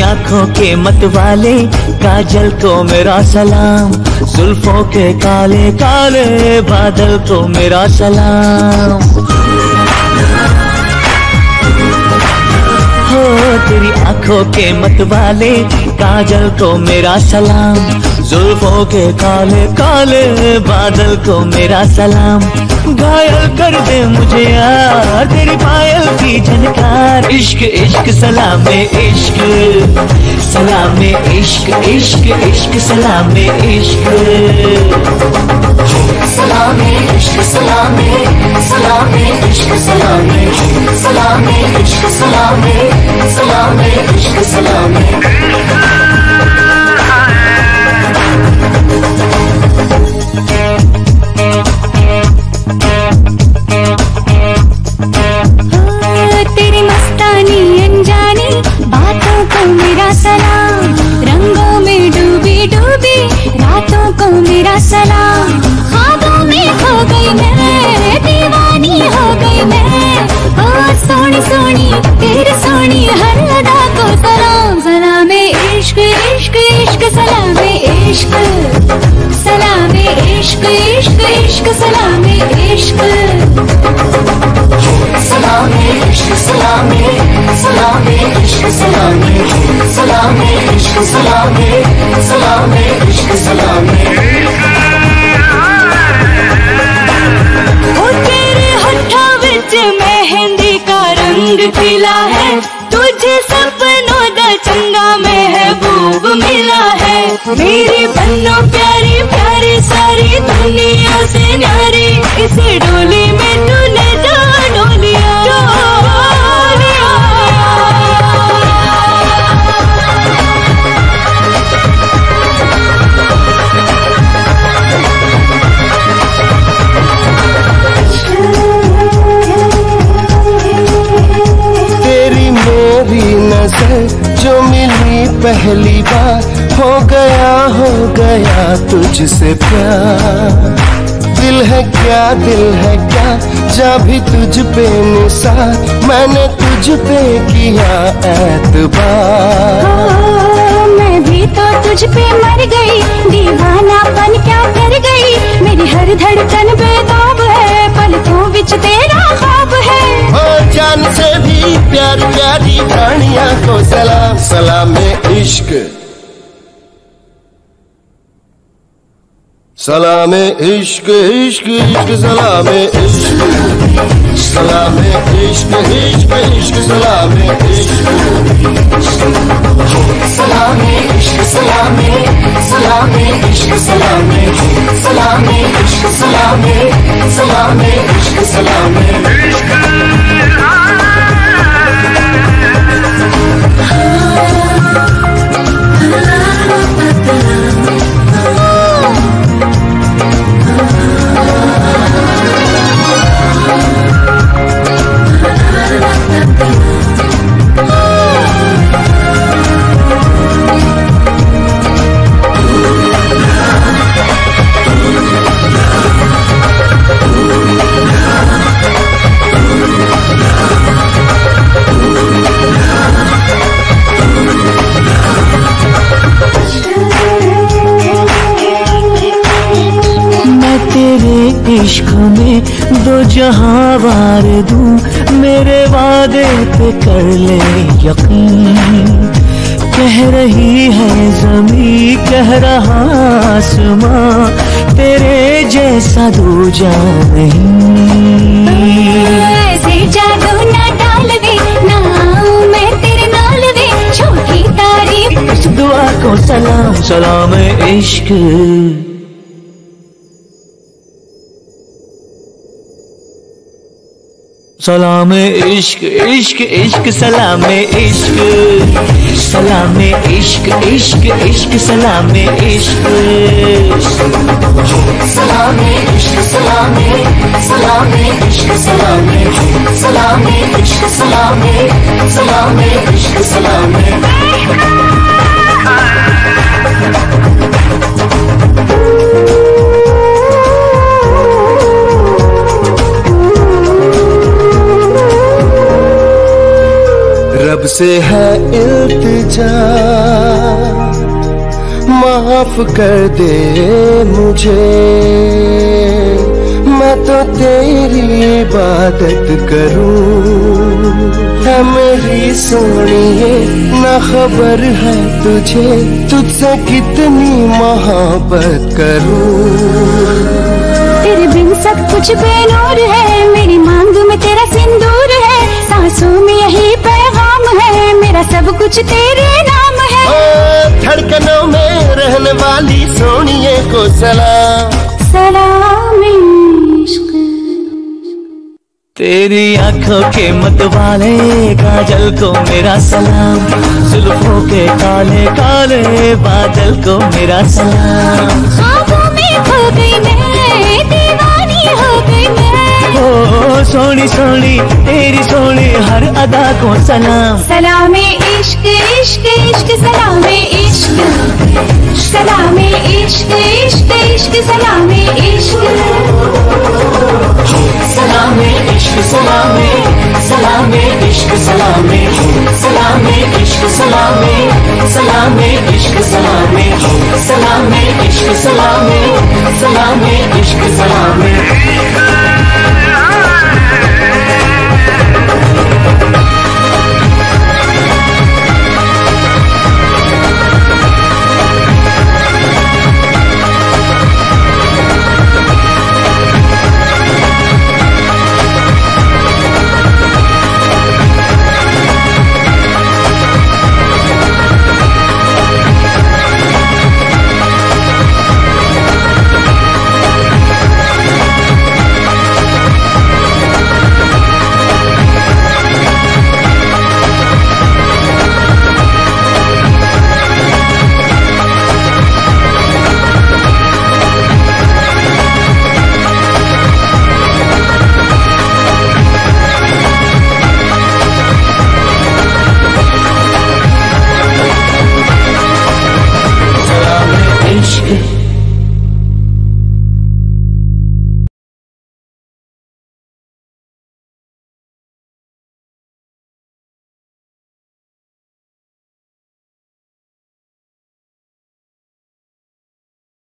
आँखों के मत वाले काजल को मेरा सलाम। जुल्फों के काले काले बादल को मेरा सलाम। हो तेरी आँखों के मत वाले काजल को मेरा सलाम। जुल्फों के काले काले बादल को मेरा सलाम। घायल कर दे मुझे यार, तेरी पायल की झनकार। इश्क इश्क, सलाम इश्क। सलाम इश्क इश्क इश्क, सलाम इश्क। सलामे इश्क, सलामे सलामे इश्क, सलामे सलामे इश्क, सलामे सलामे इश्क, सलामे सलामे सलामे इश्क सलामे सलामे इश्क सलामे सलामे इश्क सलामे रंग खिला है। तुझे सपनों दा चंगा महबूब मिला है। मेरी बन्नो प्यारी प्यारी सारी दुनिया से न्यारी। इस डोली में तूने जो मिली पहली बार हो गया हो गया तुझसे प्यार। दिल है क्या दिल है क्या जा भी तुझ पे निसार। मैंने तुझ पे किया एतबार ओ, मैं भी तो तुझ पे मर गई। दीवानापन क्या कर गई? मेरी हर धड़कन बेताब है पलकों बिच तेरा ख्वाब है। जान से भी प्यार प्यारी प्राणिया को सलाम सलाम इश्क। सलाम इश्क इश्क इश्क, सलाम इश्क। सलाम इश्क इश्क इश्क, सलाम इश्क। सलामे इश्क, सलामे सलामे इश्क, सलामे सलामे इश्क, सलामे सलामे इश्क, सलामे मैं। वार दूँ मेरे वादे पे कर ले यकीन। कह रही है जमी कह रहा आसमां तेरे जैसा दूजा नहीं। ऐसे जादू ना डाल वे ना मैं तेरे नाल वे छोटी तारीफ़। दुआ को सलाम सलाम इश्क। सलाम इश्क इश्क इश्क सलाम इश्क सलाम इश्क इश्क इश्क सलाम इश्क सलामे इश्क सलामे सलामे इश्क सलामे सलामे इश्क सलामे सलामे इश्क सलामे से है इल्तिजा। माफ़ कर दे मुझे। मैं तो तेरी इबादत करूँ। है मेरी सोनिए, ना खबर है तुझे। तुझसे कितनी मोहब्बत करूँ। तेरे बिन सब कुछ बेनूर है, मेरी मांग में तेरा सिंदूर है। सांसों में यही मेरा सब कुछ तेरे नाम है। धड़कनों में रहने वाली सोनिए को सलाम। सलाम इश्क। तेरी आँखों के मत वाले काजल को मेरा सलाम। जुल्फों के काले काले बादल को मेरा सलाम। ख्वाबों में खो गई मैं दीवानी हो गई मैं। सोनी सोनी, तेरी सोनी, हर अदा को सलाम। सलाम इश्क इश्क इश्क, सलाम इश्क। सलाम इश्क इश्क इश्क, सलाम इश्क। सलामे इश्क, सलामे सलामे इश्क, सलामे। सलामे इश्क, सलामे सलामे इश्क, सलामे। सलामे इश्क, सलामे सलामे इश्क, सलामे।